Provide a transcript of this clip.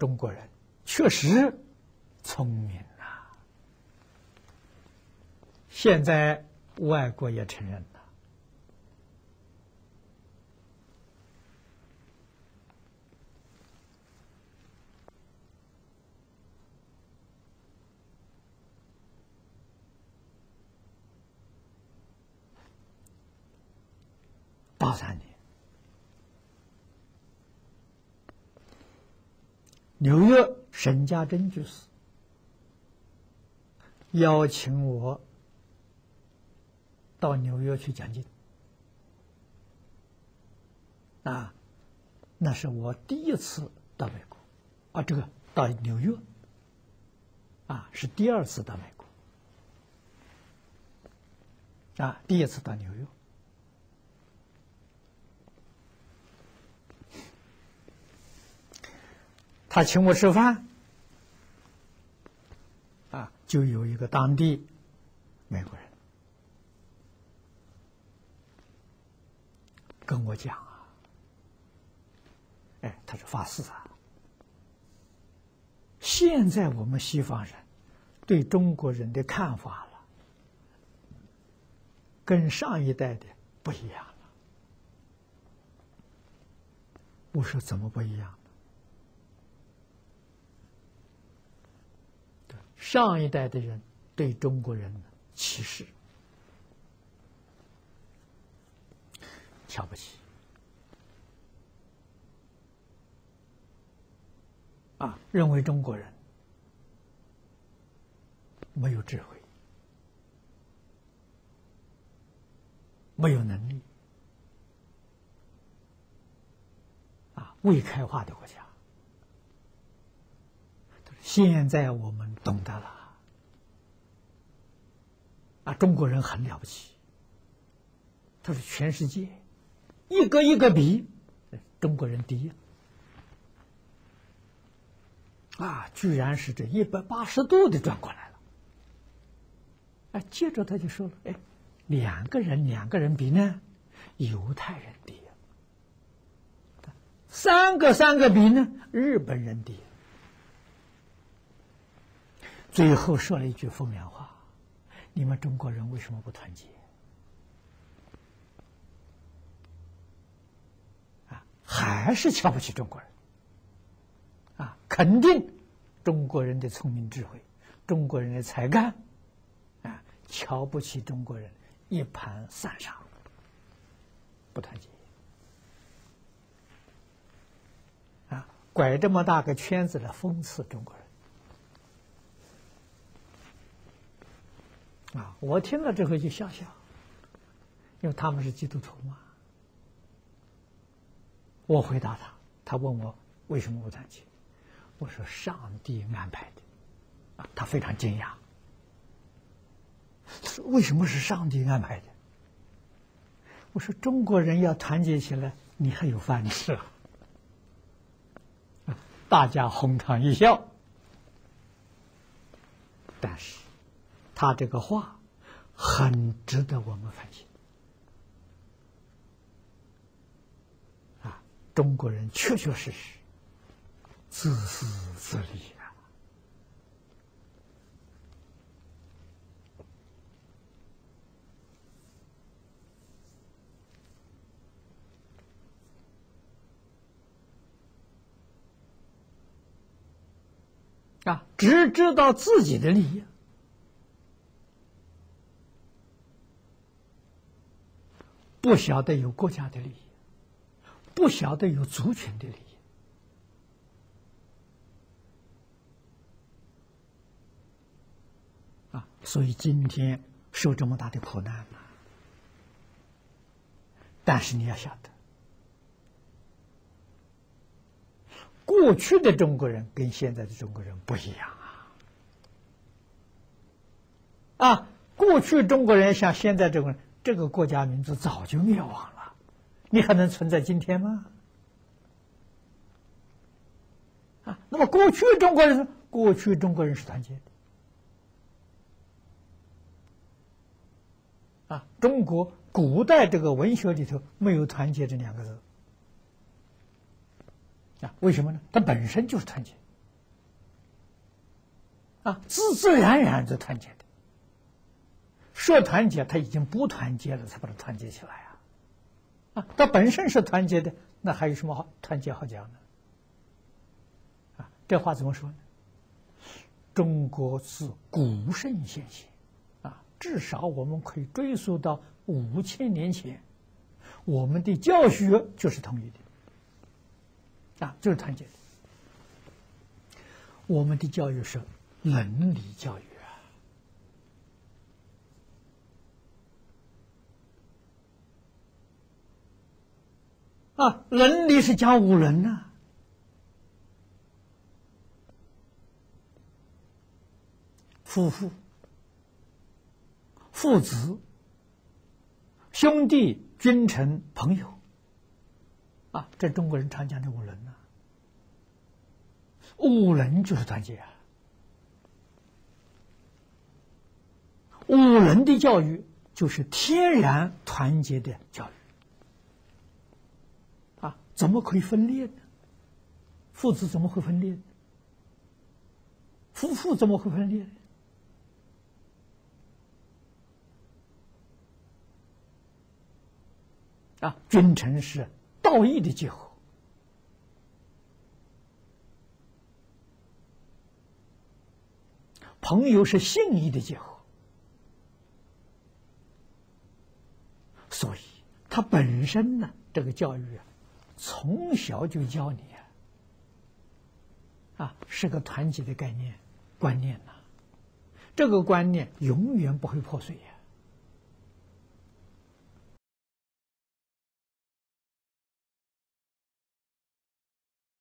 中国人确实聪明啊！现在外国也承认了。八三年，纽约沈家珍居士。邀请我到纽约去讲经，啊，那是我第一次到美国，啊，这个到纽约，啊，是第二次到美国，啊，第一次到纽约。他请我吃饭，啊，就有一个当地美国人跟我讲啊，哎，他说法师啊，现在我们西方人对中国人的看法了，跟上一代的不一样了。我说怎么不一样？上一代的人对中国人歧视、瞧不起，啊，认为中国人没有智慧、没有能力，啊，未开化的国家。现在我们懂得了，啊，中国人很了不起。他说：“全世界一个一个比，中国人第一。”啊，居然是这一百八十度的转过来了。哎，接着他就说了：“哎，两个人两个人比呢，犹太人第一；三个三个比呢，日本人第一。”最后说了一句风凉话：“你们中国人为什么不团结？啊，还是瞧不起中国人？啊，肯定中国人的聪明智慧，中国人的才干，啊，瞧不起中国人一盘散沙，不团结。啊，拐这么大个圈子来讽刺中国人。”啊！我听了之后就笑笑，因为他们是基督徒嘛。我回答他，他问我为什么不团结，我说上帝安排的。啊，他非常惊讶，为什么是上帝安排的？我说中国人要团结起来，你还有饭吃啊！大家哄堂一笑，但是。他这个话很值得我们反省啊！中国人确确实实自私自利啊！啊，只知道自己的利益。不晓得有国家的利益，不晓得有族群的利益，啊！所以今天受这么大的苦难嘛。但是你要晓得，过去的中国人跟现在的中国人不一样啊！啊，过去中国人像现在这个。这个国家民族早就灭亡了，你还能存在今天吗？啊，那么过去中国人，过去中国人是团结的，啊，中国古代这个文学里头没有“团结”这两个字，啊，为什么呢？它本身就是团结，啊，自自然然就团结的。说团结，他已经不团结了，才把它团结起来啊！啊，他本身是团结的，那还有什么好团结好讲呢？啊，这话怎么说呢？中国自古圣先贤，啊，至少我们可以追溯到五千年前，我们的教学就是统一的，啊，就是团结的。我们的教育是伦理教育啊，伦理是讲五伦呐。夫妇、父子、兄弟、君臣、朋友，啊，这中国人常讲的五伦呐。五伦就是团结啊，五伦的教育就是天然团结的教育，怎么可以分裂呢？父子怎么会分裂呢？夫妇怎么会分裂？啊，君臣是道义的结合，朋友是信义的结合，所以他本身呢，这个教育啊，从小就教你啊，啊，是个团结的概念观念呐，这个观念永远不会破碎呀。